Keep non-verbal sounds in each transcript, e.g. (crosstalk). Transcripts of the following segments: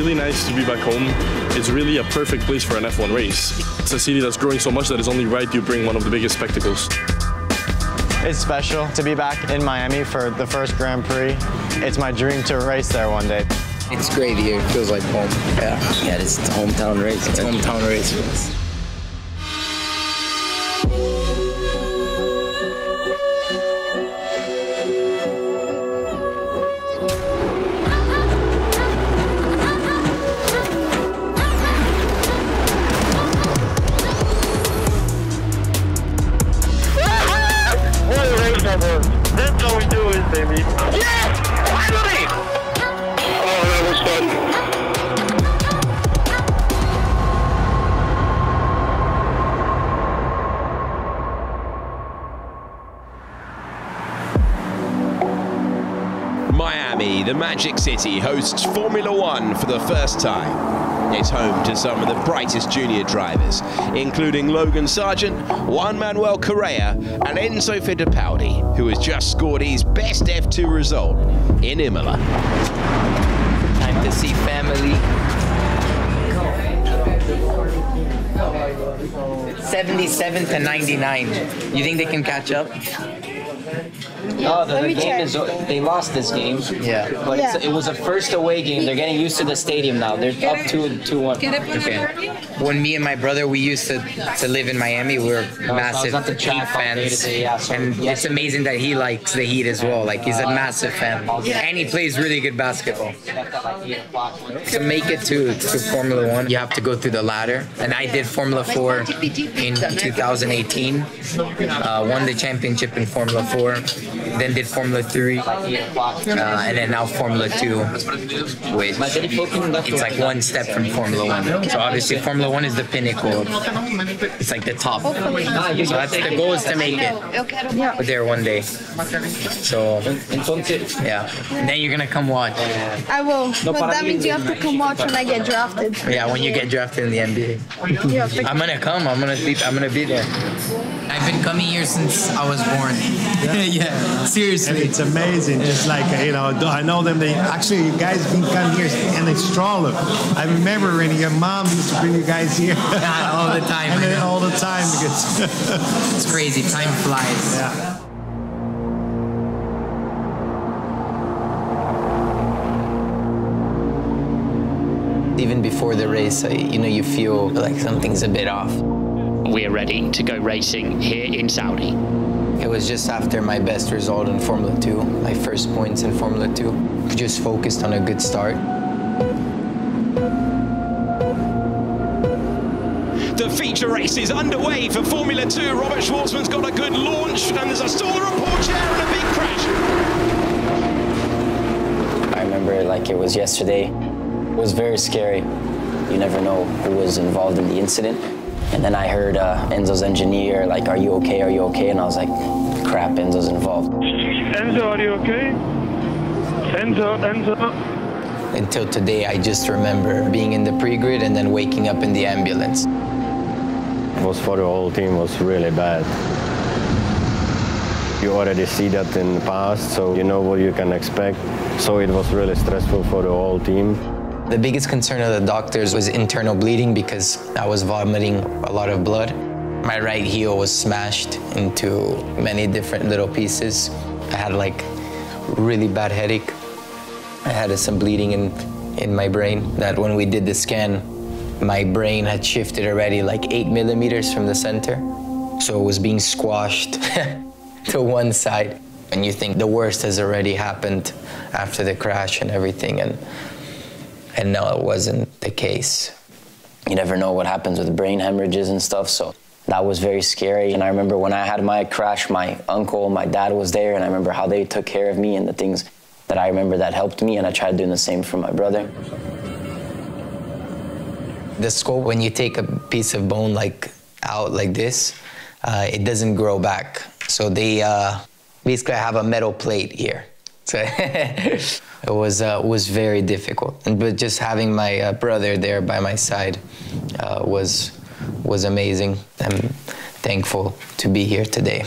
really nice to be back home. It's really a perfect place for an F1 race. It's a city that's growing so much that it's only right you bring one of the biggest spectacles. It's special to be back in Miami for the first Grand Prix. It's my dream to race there one day. It's great here. It feels like home. Yeah, yeah, it's a hometown race. It's a hometown race Magic City, hosts Formula One for the first time. It's home to some of the brightest junior drivers, including Logan Sargeant, Juan Manuel Correa, and Enzo Fittipaldi, who has just scored his best F2 result in Imola. Time to see family. 77 to 99. You think they can catch up? Oh, the, Let the me game check. is. They lost this game. Yeah. But Yeah. It's, it was a first away game. They're getting used to the stadium now. They're up two, two, one. Okay. When me and my brother we used to to live in Miami, we were I massive was at the Heat track all day fans, today, yeah, so- and yeah. it's amazing that he likes the Heat as well. Like he's a massive fan, and he plays really good basketball. Left at like eight o'clock. To make it to, to Formula One, you have to go through the ladder. And I did Formula 4 in 2018. Uh, won the championship in Formula 4. Then did Formula 3. Uh, and then now Formula 2, which it's like one step from Formula 1. So obviously Formula 1 is the pinnacle. It's like the top. So that's the goal is to make it Yeah. there one day. So yeah. Then you're gonna come watch. I will. But that means you have to come watch when I get drafted. Yeah, when you get drafted in the NBA. You I'm gonna come. I'm gonna be. I'm gonna be there. I've been coming here since I was born. (laughs) yeah, (laughs) seriously. It's amazing. Just like you know, I know them. They actually, you guys can come here and it's stroller. I remember when your mom used to bring you guys here. (laughs) Yeah, all the (laughs) time, and then all the time because It's crazy. Time flies. yeah. Even before the race, you know, you feel like something's a bit off. We're ready to go racing here in Saudi. It was just after my best result in Formula 2, my first points in Formula 2. Just focused on a good start. The feature race is underway for Formula 2. Robert Schwartzman's got a good launch, and there's a stall for Pourchaire and a big crash. I remember it like it was yesterday. It was very scary. You never know who was involved in the incident. And then I heard uh, Enzo's engineer, like, are you okay, are you okay? And I was like, crap, Enzo's involved. Enzo, are you okay? Enzo, Enzo. Until today, I just remember being in the pre-grid and then waking up in the ambulance. It was for the whole team was really bad. You already see that in the past, so you know what you can expect. So it was really stressful for the whole team. The biggest concern of the doctors was internal bleeding because I was vomiting a lot of blood. My right heel was smashed into many different little pieces. I had like really bad headache. I had some bleeding in, in my brain that when we did the scan, my brain had shifted already like eight millimeters from the center. So it was being squashed (laughs) to one side. And you think the worst has already happened after the crash and everything. And and no, it wasn't the case. You never know what happens with brain hemorrhages and stuff, so that was very scary. And I remember when I had my crash, my uncle, my dad was there, and I remember how they took care of me and the things that I remember that helped me, and I tried doing the same for my brother. The skull, when you take a piece of bone like out like this, uh, it doesn't grow back. So they uh, basically have a metal plate here. So (laughs) it was uh, was very difficult. And but just having my uh, brother there by my side uh, was was amazing. I'm thankful to be here today.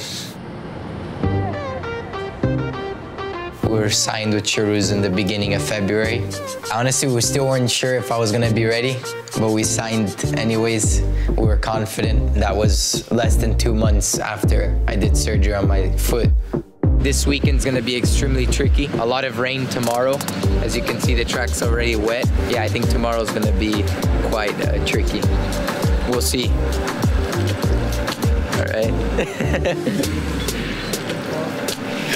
We were signed with Charouz in the beginning of February. Honestly, we still weren't sure if I was gonna be ready, but we signed anyways. We were confident. That was less than two months after I did surgery on my foot. This weekend's gonna be extremely tricky. A lot of rain tomorrow. As you can see, the track's already wet. Yeah, I think tomorrow's gonna be quite uh, tricky. We'll see. All right.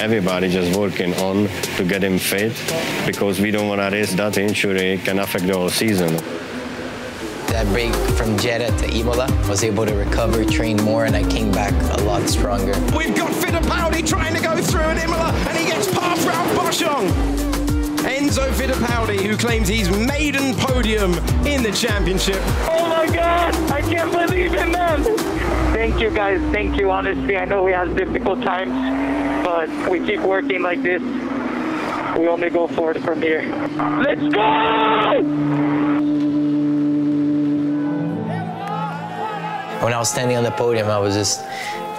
(laughs) Everybody just working on to get him fit because we don't want to risk that injury can affect the whole season. That break from Jeddah to Imola, I was able to recover, train more, and I came back a lot stronger. We've got Fittipaldi trying to go through an Imola, and he gets past Ralph Boschung. Enzo Fittipaldi, who claims he's maiden podium in the championship. Oh my God! I can't believe it, man! Thank you, guys. Thank you. Honestly, I know we have difficult times, but we keep working like this. We only go forward from here. Let's go! When I was standing on the podium, I was just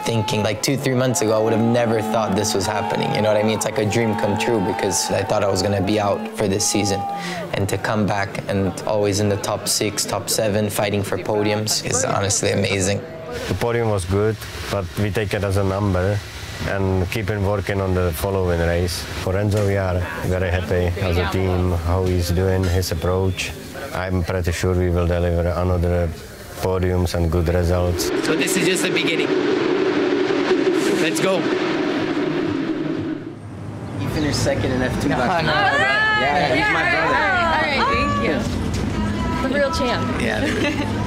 thinking like two, three months ago, I would have never thought this was happening. You know what I mean? It's like a dream come true because I thought I was gonna be out for this season. And to come back and always in the top six, top seven, fighting for podiums is honestly amazing. The podium was good, but we take it as a number and keep on working on the following race. For Enzo, we are very happy as a team, how he's doing, his approach. I'm pretty sure we will deliver another podiums and good results. So this is just the beginning. Let's go. You finished second in F2 back no, Yeah, yeah, he's my brother. All right, thank you. The real champ. Yeah. (laughs)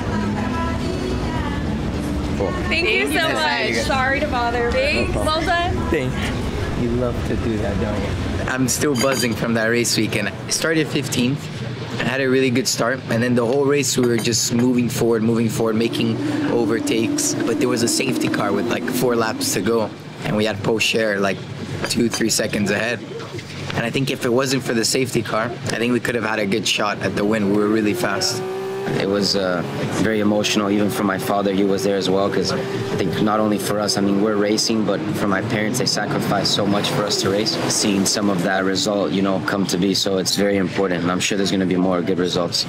Thank you so you. much. Sorry to bother. Thanks. Well done. Thank you. You love to do that, don't you? I'm still buzzing from that race weekend. I started 15th. Had a really good start, and then the whole race we were just moving forward, moving forward, making overtakes. But there was a safety car with like four laps to go, and we had Pourchaire like two, three seconds ahead. And I think if it wasn't for the safety car, I think we could have had a good shot at the win. We were really fast. It was uh, very emotional, even for my father. He was there as well, because I think not only for us, I mean, we're racing, but for my parents, they sacrificed so much for us to race. Seeing some of that result, you know, come to be, so it's very important, and I'm sure there's going to be more good results.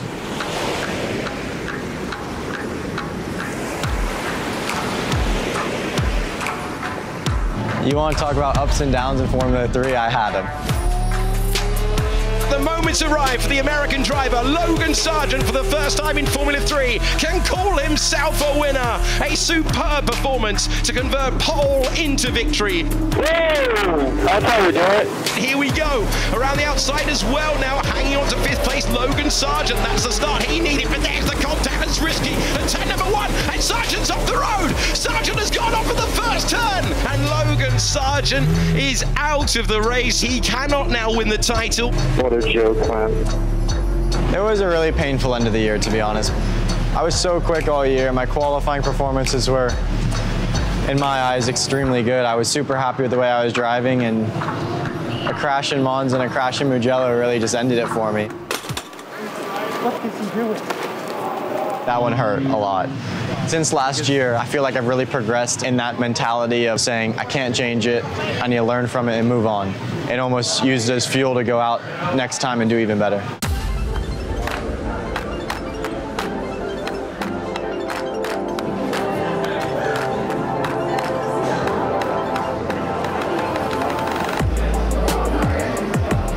You want to talk about ups and downs in Formula 3? I had them. Moment's arrived for the American driver, Logan Sargeant, for the first time in Formula 3, can call himself a winner. A superb performance to convert pole into victory. That's how we do it. Here we go. Around the outside as well now, hanging on to fifth place, Logan Sargeant. That's the start he needed, but there's the contact. It's risky. And turn number one, and Sargeant's off the road. Sargeant has gone off for the first turn, and Logan Sargent is out of the race. He cannot now win the title. What a joke, man. It was a really painful end of the year, to be honest. I was so quick all year. My qualifying performances were, in my eyes, extremely good. I was super happy with the way I was driving, and a crash in Monza and a crash in Mugello really just ended it for me. What is he doing? That one hurt a lot. Since last year, I feel like I've really progressed in that mentality of saying, I can't change it, I need to learn from it and move on. It almost used as fuel to go out next time and do even better.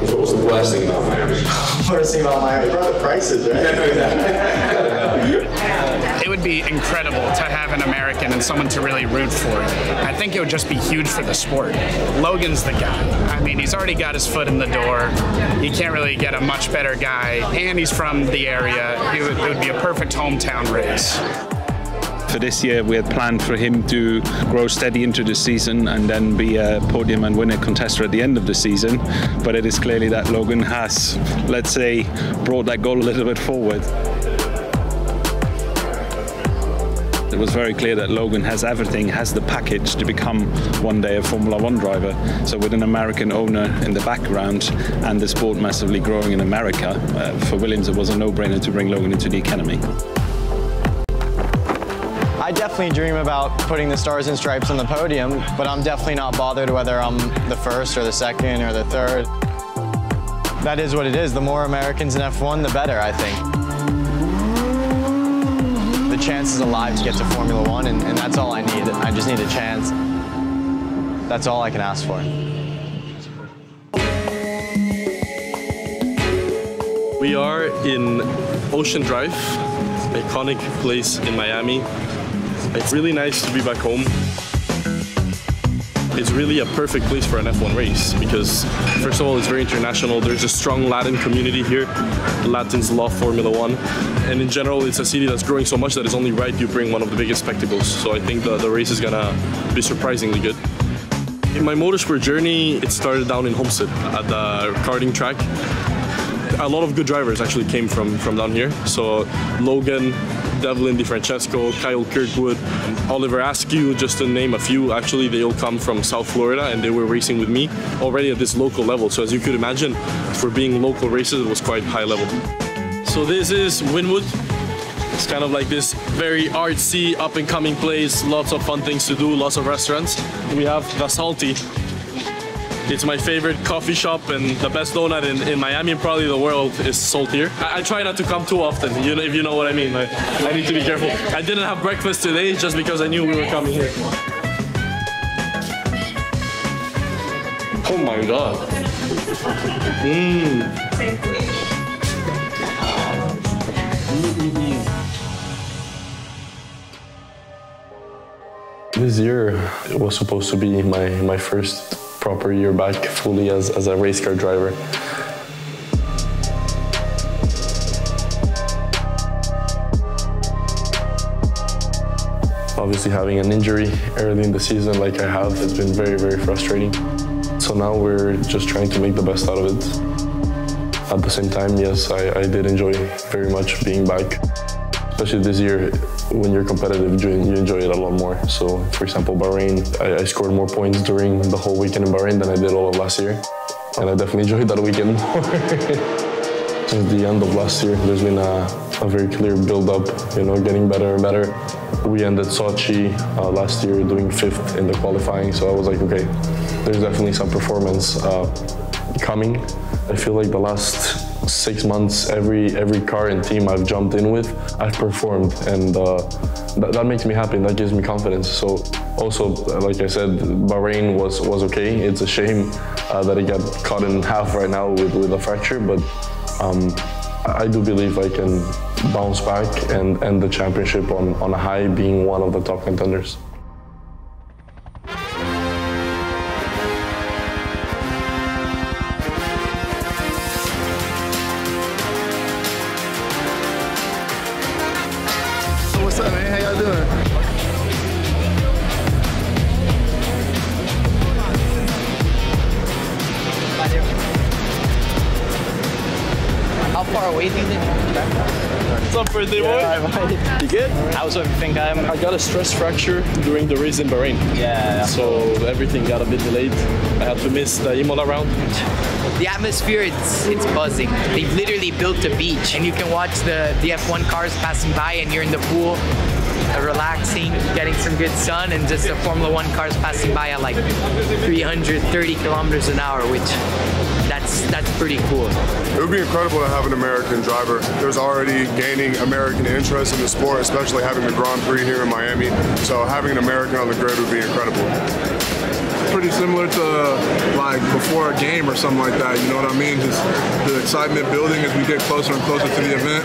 What was the worst thing about Miami? Worst thing about Miami, probably the prices, right? To really root for. I think it would just be huge for the sport. Logan's the guy. I mean, he's already got his foot in the door. You can't really get a much better guy, and he's from the area. It would, it would be a perfect hometown race. For this year, we had planned for him to grow steady into the season and then be a podium and winner contester at the end of the season. But it is clearly that Logan has, let's say, brought that goal a little bit forward. It was very clear that Logan has everything, has the package to become one day a Formula One driver. So, with an American owner in the background and the sport massively growing in America, uh, for Williams it was a no brainer to bring Logan into the academy. I definitely dream about putting the stars and stripes on the podium, but I'm definitely not bothered whether I'm the first or the second or the third. that is what it is. The more Americans in F1, the better, I think. The chance is alive to get to Formula One, and, and that's all I need. I just need a chance. That's all I can ask for. We are in Ocean Drive, iconic place in Miami. It's really nice to be back home. It's really a perfect place for an F1 race because, first of all, it's very international. There's a strong Latin community here. Latins love Formula One. And in general, it's a city that's growing so much that it's only right you bring one of the biggest spectacles. So I think the, the race is gonna be surprisingly good. In my motorsport journey, it started down in Homestead at the karting track a lot of good drivers actually came from from down here. So Logan, Devlin DeFrancesco, Kyle Kirkwood, Oliver Askew, just to name a few. Actually, they all come from South Florida and they were racing with me already at this local level. So as you could imagine, for being local races, it was quite high level. So this is Wynwood. It's kind of like this very artsy, up and coming place, lots of fun things to do, lots of restaurants. We have the Salty, it's my favorite coffee shop and the best donut in, in Miami and probably the world is sold here. I, I, try not to come too often, you know, if you know what I mean. I, I need to be careful. I didn't have breakfast today just because I knew we were coming here. Oh my god. Mmm. This year it was supposed to be my, my first proper year back fully as, as a race car driver. Obviously having an injury early in the season like I have has been very, very frustrating. So now we're just trying to make the best out of it. At the same time, yes, I, I did enjoy very much being back especially this year when you're competitive you enjoy it a lot more. So for example bahrain I, I, scored more points during the whole weekend in bahrain than i did all of last year. And i definitely enjoyed that weekend more. (laughs) Since the end of last year there's been a, a very clear build up you know getting better and better. We ended sochi uh, last year doing fifth in the qualifying. So i was like okay there's definitely some performance uh, coming. I feel like the last six months, every every car and team I've jumped in with, I've performed, and uh, that, that makes me happy. That gives me confidence. So also, like I said, Bahrain was was okay. It's a shame uh, that it got cut in half right now with with a fracture, but um, I do believe I can bounce back and end the championship on on a high, being one of the top contenders. Birthday, boy. Yeah, you good? How's everything? I'm, I got a stress fracture during the race in Bahrain. Yeah. So everything got a bit delayed. I had to miss the Imola round. The atmosphere, it's it's buzzing. They've literally built a beach, and you can watch the, the F1 cars passing by, and you're in the pool uh, relaxing, getting some good sun, and just the Formula One cars passing by at like 330 kilometers an hour, which that's that's pretty cool. It would be incredible to have an American driver. There's already gaining American interest in the sport, especially having the Grand Prix here in Miami. So having an American on the grid would be incredible pretty similar to like before a game or something like that. You know what I mean? Just the excitement building as we get closer and closer to the event.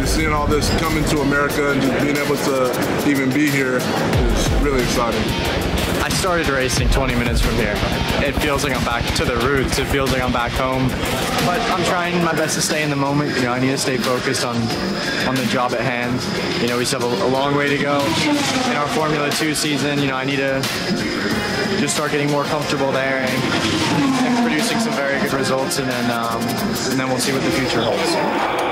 Just seeing all this coming to America and just being able to even be here is really exciting. I started racing 20 minutes from here. It feels like I'm back to the roots. It feels like I'm back home. But I'm trying my best to stay in the moment. You know, I need to stay focused on on the job at hand. You know, we still have a, a long way to go in our Formula 2 season. You know, I need to just start getting more comfortable there and, and producing some very good results, and then um, and then we'll see what the future holds.